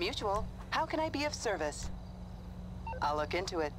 Mutual. How can I be of service? I'll look into it.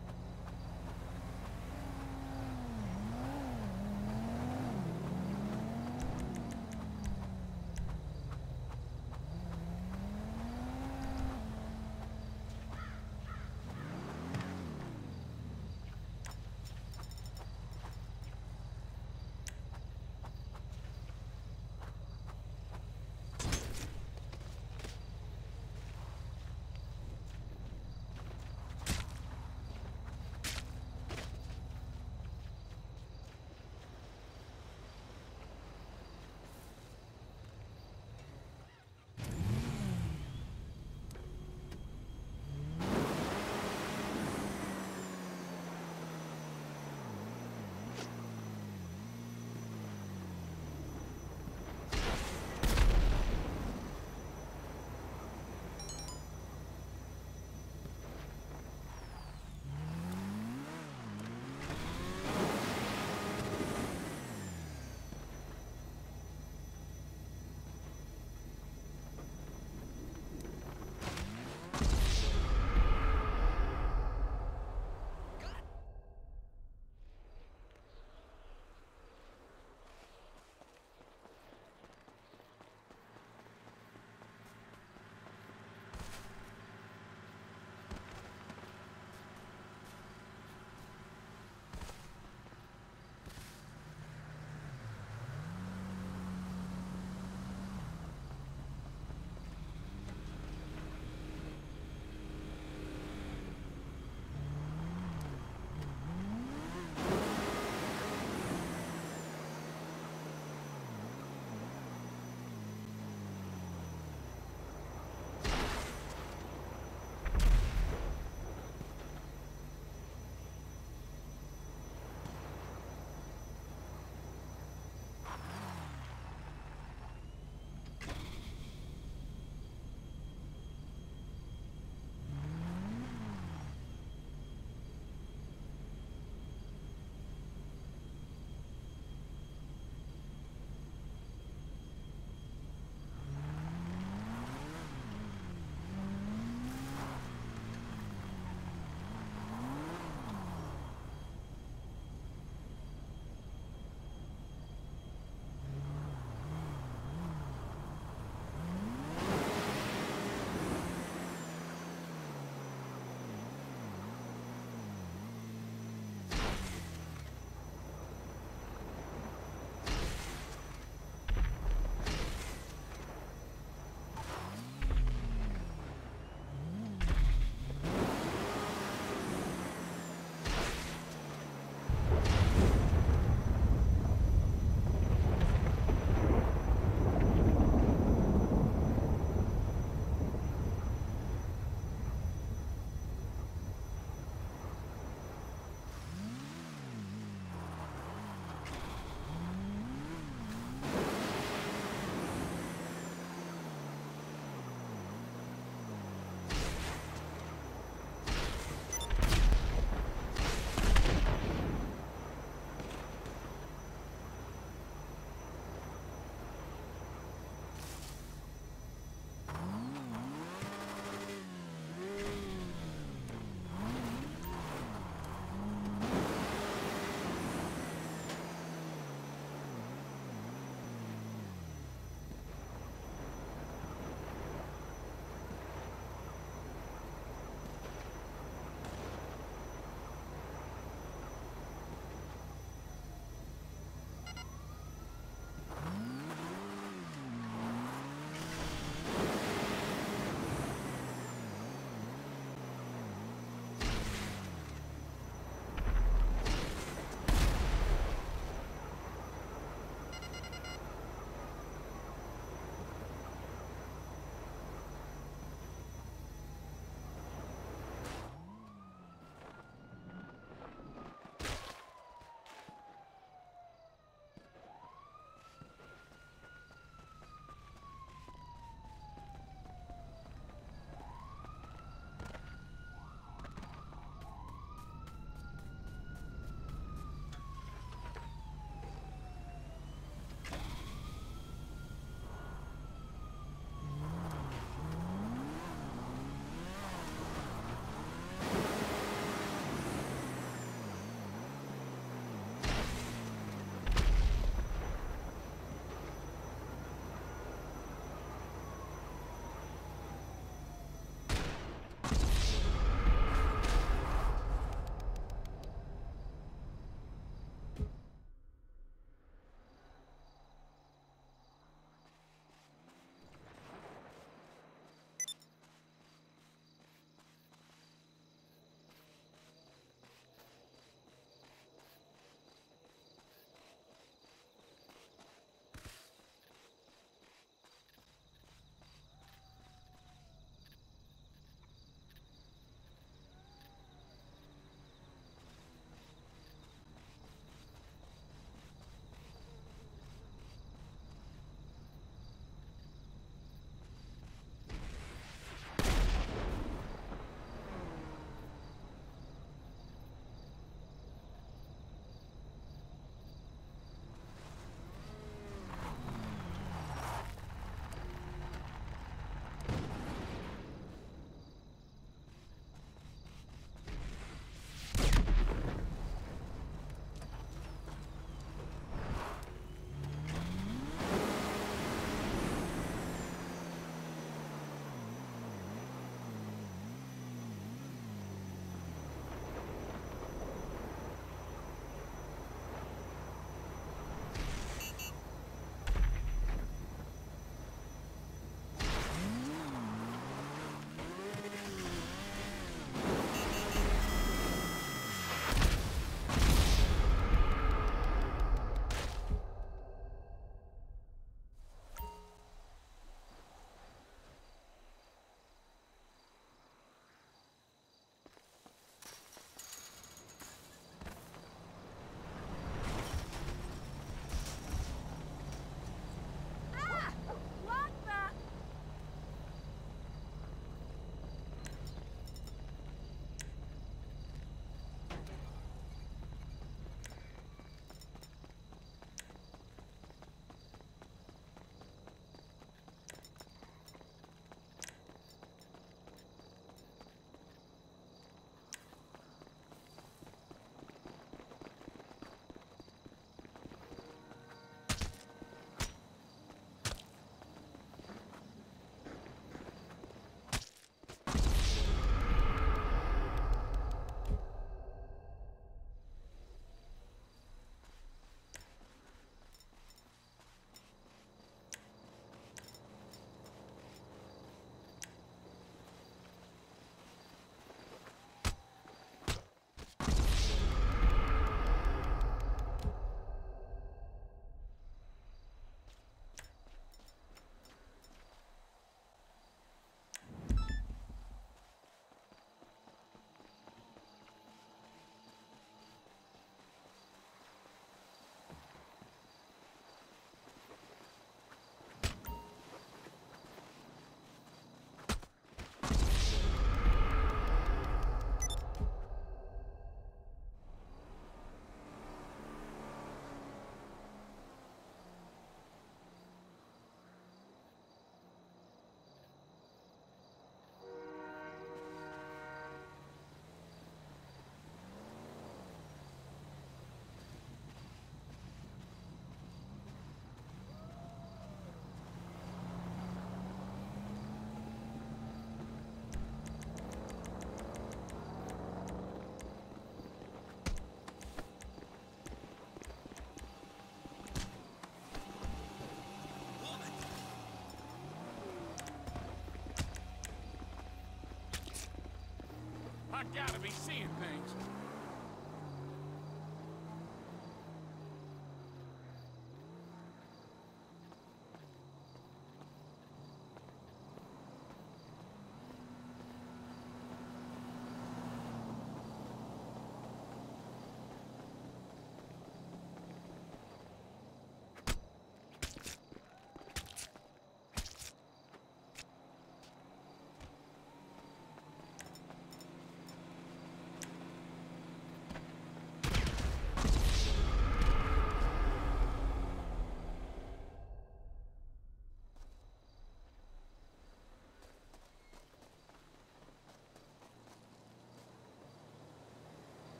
Gotta be seeing things.